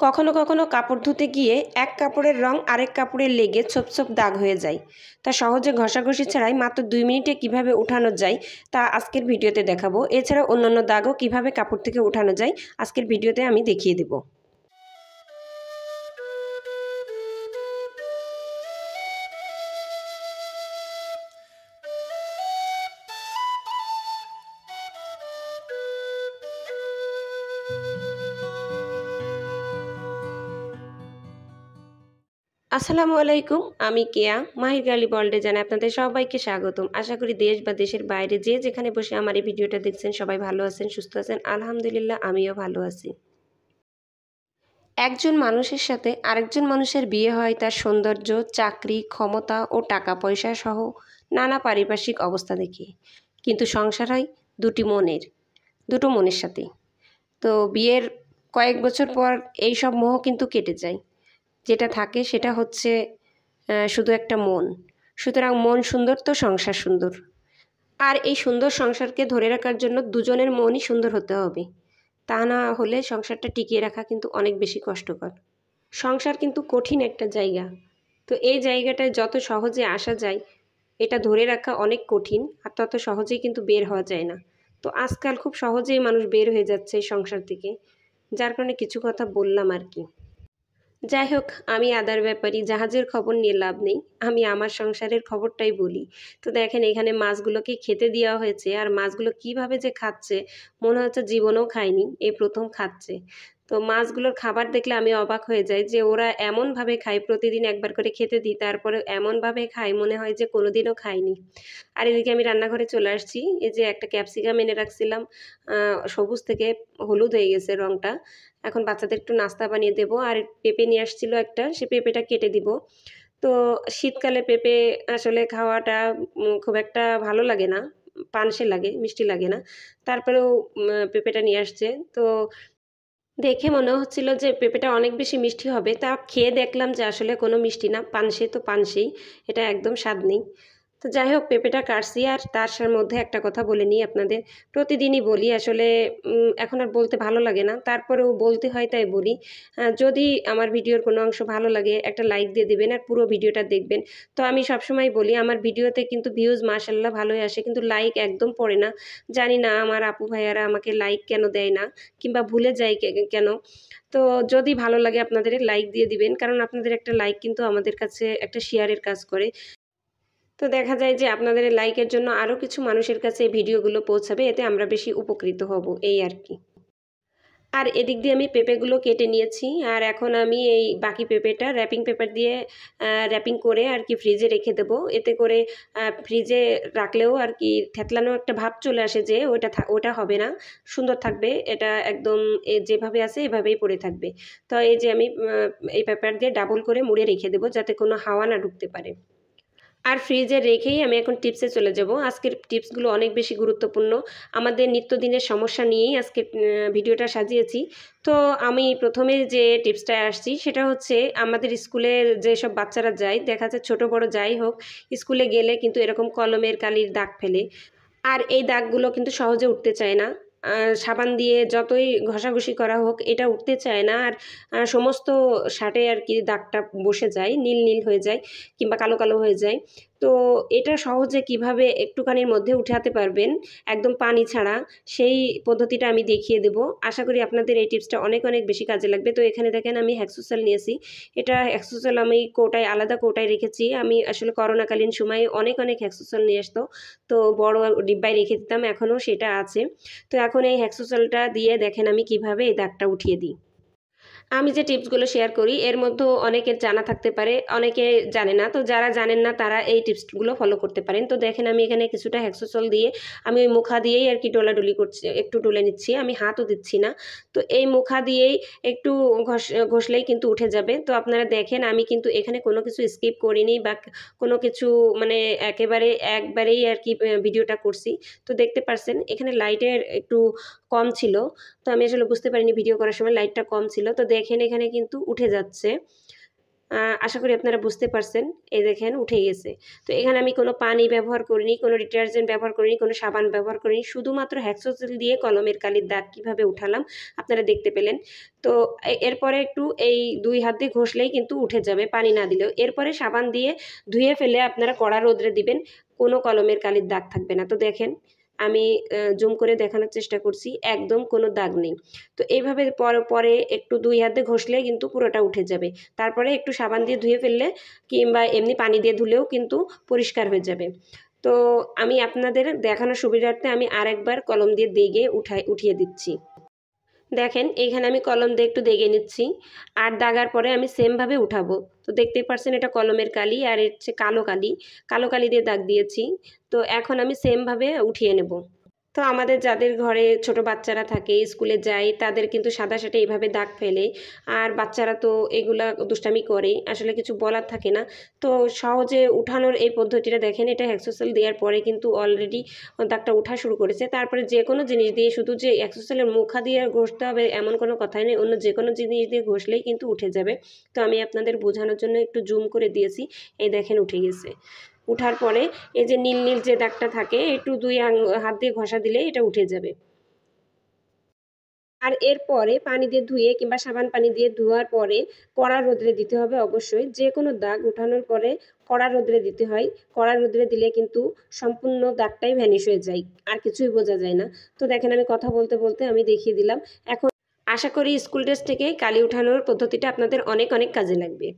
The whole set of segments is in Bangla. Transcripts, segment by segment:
কখনো কখনো কাপড় ধুতে গিয়ে এক কাপড়ের রং আরেক কাপড়ে লেগে ছোপ ছোপ দাগ হয়ে যায়। তা সহজে ঘষাঘষি ছাড়াই মাত্র দুই মিনিটে কীভাবে উঠানো যায় তা আজকের ভিডিওতে দেখাবো। এছাড়া অন্যান্য দাগও কীভাবে কাপড় থেকে উঠানো যায়, আজকের ভিডিওতে আমি দেখিয়ে দেবো। আসসালামু আলাইকুম, আমি কেয়া। মাহির গালি বল্ডে জানাই আপনাদের সবাইকে স্বাগতম। আশা করি দেশ বা দেশের বাইরে যে যেখানে বসে আমার এই ভিডিওটা দেখছেন সবাই ভালো আছেন, সুস্থ আছেন। আলহামদুলিল্লাহ, আমিও ভালো আছি। একজন মানুষের সাথে আরেকজন মানুষের বিয়ে হয়, তার সৌন্দর্য, চাকরি, ক্ষমতা ও টাকা পয়সা সহ নানা পারিপার্শ্বিক অবস্থা দেখে। কিন্তু সংসার হয় দুটি মনের, দুটো মনের সাথে। তো বিয়ের কয়েক বছর পর এই সব মোহ কিন্তু কেটে যায়। যেটা থাকে সেটা হচ্ছে শুধু একটা মন। সুতরাং মন সুন্দর তো সংসার সুন্দর। আর এই সুন্দর সংসারকে ধরে রাখার জন্য দুজনের মনই সুন্দর হতে হবে। তা না হলে সংসারটা টিকিয়ে রাখা কিন্তু অনেক বেশি কষ্টকর। সংসার কিন্তু কঠিন একটা জায়গা। তো এই জায়গাটায় যত সহজে আসা যায়, এটা ধরে রাখা অনেক কঠিন আর তত সহজেই কিন্তু বের হওয়া যায় না। তো আজকাল খুব সহজেই মানুষ বের হয়ে যাচ্ছে এই সংসার থেকে, যার কারণে কিছু কথা বললাম আর কি। যাই হোক, আমি আদার ব্যাপারী, জাহাজের খবর নিয়ে লাভ নেই। আমি আমার সংসারের খবরটাই বলি। তো দেখেন, এখানে মাছগুলোকে খেতে দেওয়া হয়েছে, আর মাছগুলো কীভাবে যে খাচ্ছে, মনে হচ্ছে জীবনেও খায়নি এই প্রথম খাচ্ছে। তো মাছগুলোর খাবার দেখলে আমি অবাক হয়ে যাই যে ওরা এমনভাবে খায়, প্রতিদিন একবার করে খেতে দিই তারপরে এমনভাবে খায় মনে হয় যে কোনো দিনও খায়নি। আর এদিকে আমি রান্নাঘরে চলে আসছি, এই যে একটা ক্যাপসিকাম এনে রাখছিলাম সবুজ থেকে হলুদ হয়ে গেছে রঙটা এখন বাচ্চাদের একটু নাস্তা বানিয়ে দেব, আর পেঁপে নিয়ে আসছিল একটা, সে পেঁপেটা কেটে দিব। তো শীতকালে পেঁপে আসলে খাওয়াটা খুব একটা ভালো লাগে না, পানসে লাগে, মিষ্টি লাগে না। তারপরেও পেঁপেটা নিয়ে আসছে। তো দেখে মনে হচ্ছিল যে পেঁপেটা অনেক বেশি মিষ্টি হবে। তা খেয়ে দেখলাম যে আসলে কোনো মিষ্টি না। পানসে তো পানসেই এটা একদম স্বাদ নেই। তো যাই হোক, পেঁপেটা কাটছি আর তার মধ্যে একটা কথা বলে নিই আপনাদের। প্রতিদিনই বলি, আসলে এখন আর বলতে ভালো লাগে না। তারপরেও বলতে হয় তাই বলি যদি আমার ভিডিওর কোনো অংশ ভালো লাগে, একটা লাইক দিয়ে দেবেন আর পুরো ভিডিওটা দেখবেন। তো আমি সবসময় বলি, আমার ভিডিওতে কিন্তু ভিউজ মাসাল্লাহ ভালোই আসে, কিন্তু লাইক একদম পড়ে না। জানি না আমার আপু ভাইয়ারা আমাকে লাইক কেন দেয় না, কিংবা ভুলে যায় কেন? তো যদি ভালো লাগে আপনাদের লাইক দিয়ে দিবেন, কারণ আপনাদের একটা লাইক কিন্তু আমাদের কাছে একটা শেয়ারের কাজ করে। তো দেখা যায় যে আপনাদের লাইকের জন্য আরও কিছু মানুষের কাছে এই ভিডিওগুলো পৌঁছাবে, এতে আমরা বেশি উপকৃত হব, এই আর কি। আর এদিক দিয়ে আমি পেঁপেগুলো কেটে নিয়েছি, আর এখন আমি এই বাকি পেঁপেটা র্যাপিং পেপার দিয়ে র্যাপিং করে আর কি ফ্রিজে রেখে দেব। এতে করে ফ্রিজে রাখলেও আর কি থেতলানো একটা ভাব চলে আসে যে ওটা ওটা হবে না, সুন্দর থাকবে, এটা একদম যেভাবে আছে এভাবেই পড়ে থাকবে। তো এই যে আমি এই পেপার দিয়ে ডাবল করে মুড়ে রেখে দেবো যাতে কোনো হাওয়া না ঢুকতে পারে। আর ফ্রিজে রেখেই আমি এখন টিপসে চলে যাব। আজকের টিপসগুলো অনেক বেশি গুরুত্বপূর্ণ। আমাদের নিত্যদিনের সমস্যা নিয়েই আজকে ভিডিওটা সাজিয়েছি। তো আমি প্রথমে যে টিপসটায় আসছি, সেটা হচ্ছে আমাদের স্কুলে যেসব বাচ্চারা যায়, দেখা যায় ছোটো বড় যাই হোক, স্কুলে গেলে কিন্তু এরকম কলমের কালির দাগ ফেলে। আর এই দাগগুলো কিন্তু সহজে উঠতে চায় না। সাবান দিয়ে যতই ঘষাঘষি করা হোক, এটা উঠতে চায় না। আর সমস্ত শার্টে আর কি দাগটা বসে যায়, নীল নীল হয়ে যায় কিংবা কালো কালো হয়ে যায়। তো এটা সহজে কীভাবে একটুখানির মধ্যে উঠাতে পারবেন? একদম পানি ছাড়া। সেই পদ্ধতিটা আমি দেখিয়ে দেব। আশা করি আপনাদের এই টিপসটা অনেক অনেক বেশি কাজে লাগবে। তো এখানে দেখেন, আমি হ্যাক্সোসেল নিয়েছি। এটা হ্যাক্সোসেল আমি কোটায়, আলাদা কোটায় রেখেছি। আমি আসলে করোনাকালীন সময়ে অনেক অনেক হ্যাক্সোসেল নিয়ে আসতো। তো বড় ডিব্বায় রেখে দিতাম। এখনও সেটা আছে। তো এখন এই হ্যাক্সোসেলটা দিয়ে দেখেন আমি কীভাবে এই দাগটা উঠিয়ে দিই। আমি যে টিপসগুলো শেয়ার করি, এর মধ্যেও অনেকের জানা থাকতে পারে, অনেকে জানে না। তো যারা জানেন না, তারা এই টিপসগুলো ফলো করতে পারেন। তো দেখেন, আমি এখানে কিছুটা হ্যাক্সোসল দিয়ে আমি ওই মুখা দিয়েই আর কি ডোলাডুলি করছি, একটু তুলে নিচ্ছি। আমি হাতও দিচ্ছি না। তো এই মুখা দিয়েই একটু ঘষ, ঘষলেই কিন্তু উঠে যাবে। তো আপনারা দেখেন, আমি কিন্তু এখানে কোনো কিছু স্কিপ করিনি বা কোনো কিছু মানে একেবারে একবারেই আর কি ভিডিওটা করছি। তো দেখতে পারছেন, এখানে লাইটের একটু কম ছিল। তো আমি আসলে বুঝতে পারিনি ভিডিও করার সময় লাইটটা কম ছিল। তো দেখেন এখানে কিন্তু উঠে যাচ্ছে। আশা করি আপনারা বুঝতে পারছেন। এই দেখেন উঠে গেছে। তো এখানে আমি কোনো পানি ব্যবহার করিনি, কোনো ডিটারজেন্ট ব্যবহার করিনি, কোনো সাবান ব্যবহার করিনি। শুধুমাত্র হ্যাক্সোসেল দিয়ে কলমের কালির দাগ কীভাবে উঠালাম আপনারা দেখতে পেলেন। তো এরপরে একটু এই দুই হাত দিয়ে ঘষলেই কিন্তু উঠে যাবে, পানি না দিলেও। এরপরে সাবান দিয়ে ধুয়ে ফেলে আপনারা কড়া রোদ্রে দিবেন, কোনো কলমের কালির দাগ থাকবে না। তো দেখেন আমি জুম করে দেখানোর চেষ্টা করছি, একদম কোনো দাগ নেই। তো এইভাবে পরে পরে একটু দুই হাতে ঘষলে কিন্তু পুরোটা উঠে যাবে। তারপরে একটু সাবান দিয়ে ধুয়ে ফেললে কিংবা এমনি পানি দিয়ে ধুলেও কিন্তু পরিষ্কার হয়ে যাবে। তো আমি আপনাদের দেখানোর সুবিধার্থে আমি আরেকবার কলম দিয়ে দেগে উঠাই, উঠিয়ে দিচ্ছি। দেখেন এখানে আমি কলম দিয়ে একটু দেগে নিচ্ছি। আর দাগার পরে আমি সেমভাবে উঠাবো। তো দেখতেই পারছেন, এটা কলমের কালি আর হচ্ছে কালো কালি। কালো কালি দিয়ে দাগ দিয়েছি। তো এখন আমি সেমভাবে উঠিয়ে নেব। তো আমাদের যাদের ঘরে ছোট বাচ্চারা থাকে, স্কুলে যায়, তাদের কিন্তু সাদা সাথে এইভাবে দাগ ফেলে। আর বাচ্চারা তো এগুলা দুষ্টামি করে, আসলে কিছু বলার থাকে না। তো সহজে উঠানোর এই পদ্ধতিটা দেখেন, এটা হ্যাক্সোসেল দেওয়ার পরে কিন্তু অলরেডি দাগটা উঠা শুরু করেছে। তারপরে যে কোনো জিনিস দিয়ে, শুধু যে হ্যাক্সোসেলের মুখা দিয়ে ঘষতে হবে এমন কোনো কথাই নেই, অন্য যে কোনো জিনিস দিয়ে ঘষলেই কিন্তু উঠে যাবে। তো আমি আপনাদের বোঝানোর জন্য একটু জুম করে দিয়েছি, এই দেখেন উঠে গেছে। উঠার পরে এই যে নীল নীল যে দাগটা থাকে, একটু দুই হাত দিয়ে ঘষা দিলে এটা উঠে যাবে। আর এরপরে পানি দিয়ে ধুয়ে কিংবা সাবান পানি দিয়ে ধোয়ার পরে কড়া রোদ্রে দিতে হবে অবশ্যই। যে কোনো দাগ উঠানোর পরে কড়া রোদ্রে দিতে হয়। কড়া রোদ্রে দিলে কিন্তু সম্পূর্ণ দাগটাই ভ্যানিশ হয়ে যায়, আর কিছুই বোঝা যায় না। তো দেখেন আমি কথা বলতে বলতে আমি দেখিয়ে দিলাম। এখন আশা করি স্কুল ড্রেস থেকে কালি উঠানোর পদ্ধতিটা আপনাদের অনেক অনেক কাজে লাগবে।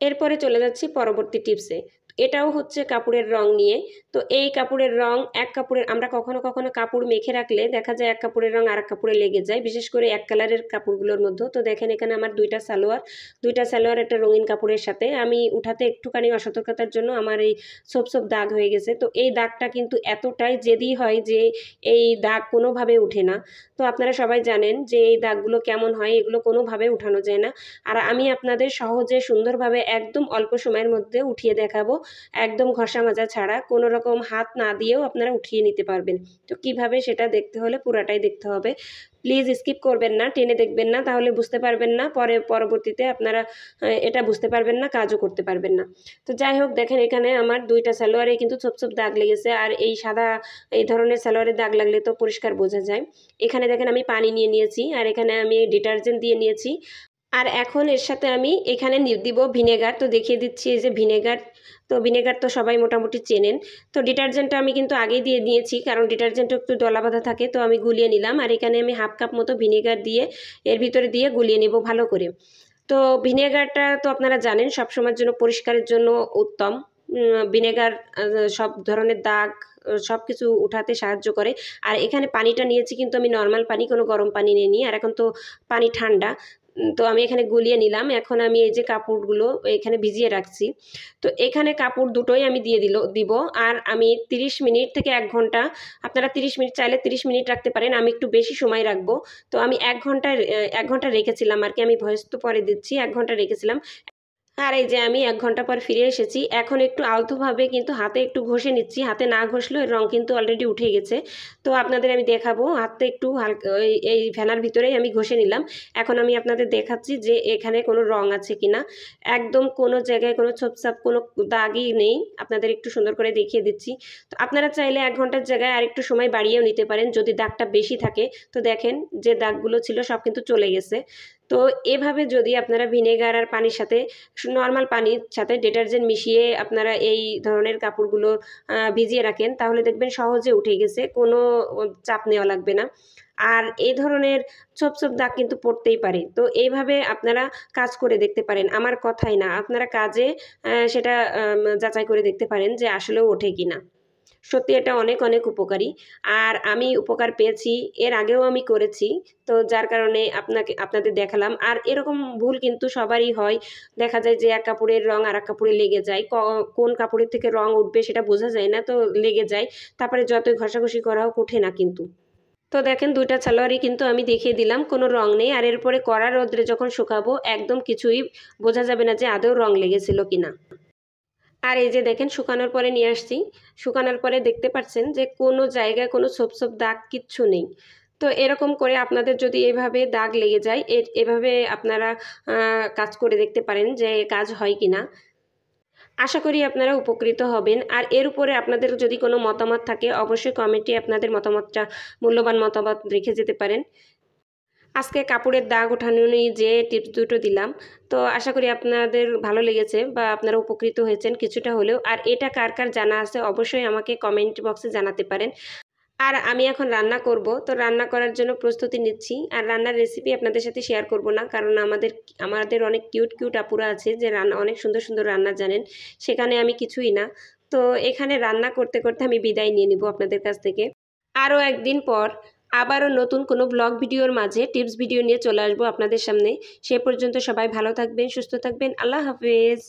এরপরে চলে যাচ্ছি পরবর্তী টিপসে। এটাও হচ্ছে কাপড়ের রং নিয়ে। তো এই কাপড়ের রং এক কাপড়ের, আমরা কখনো কখনো কাপড় মেখে রাখলে দেখা যায় এক কাপড়ের রং আর এক কাপড়ে লেগে যায়, বিশেষ করে এক কালারের কাপড়গুলোর মধ্যে। তো দেখেন এখানে আমার দুইটা সালোয়ার দুইটা সালোয়ার একটা রঙিন কাপড়ের সাথে। আমি উঠাতে একটুখানি অসতর্কতার জন্য আমার এই সোপ সোপ দাগ হয়ে গেছে। তো এই দাগটা কিন্তু এতটাই জেদি হয় যে এই দাগ কোনোভাবে উঠে না। তো আপনারা সবাই জানেন যে এই দাগগুলো কেমন হয়, এগুলো কোনোভাবে উঠানো যায় না। আর আমি আপনাদের সহজে সুন্দরভাবে একদম অল্প সময়ের মধ্যে উঠিয়ে দেখাবো। একদম ঘষা মাজা ছাড়া কোনো রকম হাত না দিয়েও আপনারা উঠিয়ে নিতে পারবেন। তো কীভাবে সেটা দেখতে হলে পুরাটাই দেখতে হবে। প্লিজ স্কিপ করবেন না, টেনে দেখবেন না, তাহলে বুঝতে পারবেন না, পরে, পরবর্তীতে আপনারা এটা বুঝতে পারবেন না, কাজও করতে পারবেন না। তো যাই হোক, দেখেন এখানে আমার দুইটা সালোয়ারে কিন্তু ছোপ ছোপ দাগ লেগেছে, আর এই সাদা, এই ধরনের সালোয়ারে দাগ লাগলে তো পরিষ্কার বোঝা যায়। এখানে দেখেন আমি পানি নিয়ে নিয়েছি, আর এখানে আমি ডিটারজেন্ট দিয়ে নিয়েছি। আর এখন এর সাথে আমি এখানে দিব ভিনেগার। তো দেখিয়ে দিচ্ছি এই যে ভিনেগার তো ভিনেগার তো সবাই মোটামুটি চেনেন। তো ডিটারজেন্টটা আমি কিন্তু আগেই দিয়ে নিয়েছি কারণ ডিটারজেন্টটা একটু দলা বাঁধা থাকে, তো আমি গুলিয়ে নিলাম। আর এখানে আমি হাফ কাপ মতো ভিনেগার দিয়ে এর ভিতরে দিয়ে গুলিয়ে নেব ভালো করে। তো ভিনেগারটা তো আপনারা জানেন, সবসময়ের জন্য পরিষ্কারের জন্য উত্তম। ভিনেগার সব ধরনের দাগ সব কিছু উঠাতে সাহায্য করে। আর এখানে পানিটা নিয়েছি কিন্তু আমি নর্মাল পানি, কোনো গরম পানি নিয়ে নিই আর এখন তো পানি ঠান্ডা তো আমি এখানে গুলিয়ে নিলাম। এখন আমি এই যে কাপড়গুলো এখানে ভিজিয়ে রাখছি। তো এখানে কাপড় দুটোই আমি দিয়ে দিল, দিব। আর আমি 30 মিনিট থেকে এক ঘণ্টা, আপনারা 30 মিনিট চাইলে 30 মিনিট রাখতে পারেন, আমি একটু বেশি সময় রাখব। তো আমি এক ঘণ্টা এক ঘণ্টা রেখেছিলাম আর কি, আমি ভয়েস তো পরে দিচ্ছি, এক ঘণ্টা রেখেছিলাম। আর এই যে আমি এক ঘণ্টা পর ফিরে এসেছি, এখন একটু আলতোভাবে কিন্তু হাতে একটু ঘষে নিচ্ছি। হাতে না ঘষলেও এর রং কিন্তু অলরেডি উঠে গেছে। তো আপনাদের আমি দেখাবো, হাতে একটু হালকা এই ফ্যানার ভিতরেই আমি ঘষে নিলাম। এখন আমি আপনাদের দেখাচ্ছি যে এখানে কোনো রং আছে কিনা। একদম কোনো জায়গায় কোনো ছোপছাপ, কোনো দাগই নেই। আপনাদের একটু সুন্দর করে দেখিয়ে দিচ্ছি। তো আপনারা চাইলে এক ঘণ্টার জায়গায় আর একটু সময় বাড়িয়েও নিতে পারেন, যদি দাগটা বেশি থাকে। তো দেখেন যে দাগগুলো ছিল সব কিন্তু চলে গেছে। তো এভাবে যদি আপনারা ভিনেগার আর পানির সাথে নর্মাল পানির সাথে ডিটারজেন্ট মিশিয়ে আপনারা এই ধরনের কাপড়গুলো ভিজিয়ে রাখেন, তাহলে দেখবেন সহজে উঠে গেছে, কোনো চাপ নেওয়া লাগবে না। আর এই ধরনের ছোপ ছোপ দাগ কিন্তু পড়তেই পারে। তো এইভাবে আপনারা কাজ করে দেখতে পারেন। আমার কথাই না, আপনারা কাজে সেটা যাচাই করে দেখতে পারেন যে আসলেও ওঠে কি না সত্যি এটা অনেক অনেক উপকারী। আর আমি উপকার পেয়েছি, এর আগেও আমি করেছি, তো যার কারণে আপনাকে, আপনাদের দেখালাম। আর এরকম ভুল কিন্তু সবারই হয়। দেখা যায় যে এক কাপড়ের রং আর এক কাপড়ে লেগে যায় কোন কাপড়ের থেকে রং উঠবে সেটা বোঝা যায় না, তো লেগে যায়। তারপরে যতই ঘষাঘষি করা হোক ওঠে না কিন্তু। তো দেখেন দুইটা সালোয়ারই কিন্তু আমি দেখিয়ে দিলাম, কোনো রং নেই। আর এরপরে কড়া রোদ্রে যখন শুকাবো, একদম কিছুই বোঝা যাবে না যে আদৌ রং লেগেছিল কিনা। আর এই যে দেখেন, শুকানোর পরে নিয়ে আসছি। শুকানোর পরে দেখতে পাচ্ছেন যে কোনো জায়গায় কোনো ছোপ ছোপ দাগ কিচ্ছু নেই। তো এরকম করে আপনাদের যদি এভাবে দাগ লেগে যায় এভাবে আপনারা কাজ করে দেখতে পারেন যে কাজ হয় কি না আশা করি আপনারা উপকৃত হবেন। আর এর উপরে আপনাদের যদি কোনো মতামত থাকে, অবশ্যই কমেন্টে আপনাদের মতামতটা, মূল্যবান মতামত রেখে যেতে পারেন। আজকে কাপড়ের দাগ ওঠানো নিয়ে যে টিপস দুটো দিলাম। তো আশা করি আপনাদের ভালো লেগেছে বা আপনারা উপকৃত হয়েছেন কিছুটা হলেও। আর এটা কার কার জানা আছে অবশ্যই আমাকে কমেন্ট বক্সে জানাতে পারেন। আর আমি এখন রান্না করব। তো রান্না করার জন্য প্রস্তুতি নিচ্ছি। আর রান্নার রেসিপি আপনাদের সাথে শেয়ার করব না। কারণ আমাদের আমাদের অনেক কিউট কিউট আপুরা আছে যে রান্না, অনেক সুন্দর সুন্দর রান্না জানেন। সেখানে আমি কিছুই না। তো এখানে রান্না করতে করতে আমি বিদায় নিয়ে নিব আপনাদের কাছ থেকে। আরও একদিন পর আবারও নতুন কোনো ব্লগ ভিডিওর মাঝে টিপস ভিডিও নিয়ে চলে আসব আপনাদের সামনে। সে পর্যন্ত সবাই ভালো থাকবেন, সুস্থ থাকবেন। আল্লাহ হাফেজ।